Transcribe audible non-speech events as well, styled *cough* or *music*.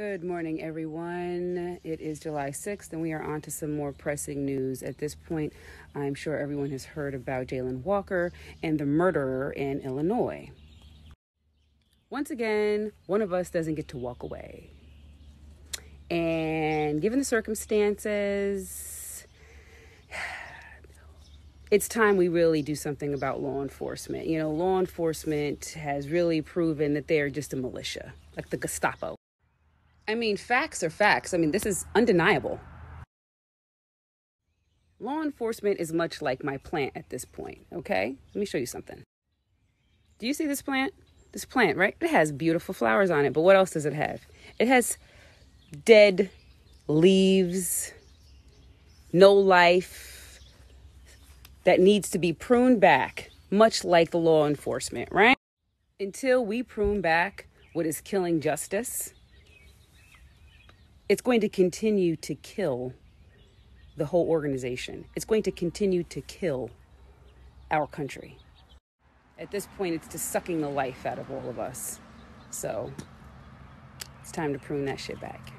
Good morning, everyone. It is July 6th, and we are on to some more pressing news. At this point, I'm sure everyone has heard about Jayland Walker and the murderer in Illinois. Once again, one of us doesn't get to walk away. And given the circumstances, *sighs* it's time we really do something about law enforcement. You know, law enforcement has really proven that they are just a militia, like the Gestapo. I mean, facts are facts. I mean, this is undeniable. Law enforcement is much like my plant at this point, okay? Let me show you something. Do you see this plant? This plant, right? It has beautiful flowers on it, but what else does it have? It has dead leaves, no life that needs to be pruned back, much like the law enforcement, right? Until we prune back what is killing justice, it's going to continue to kill the whole organization. It's going to continue to kill our country. At this point, it's just sucking the life out of all of us. So it's time to prune that shit back.